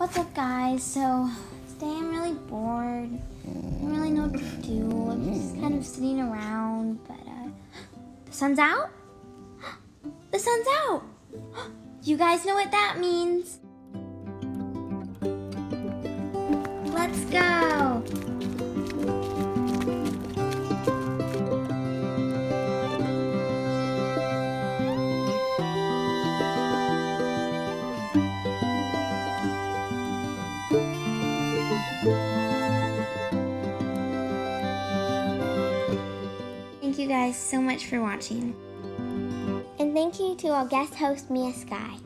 What's up, guys? So, today I'm really bored. I don't really know what to do. I'm just kind of sitting around, but uh, the sun's out? The sun's out! You guys know what that means? Let's go! You guys so much for watching. And thank you to our guest host, Mia Sky.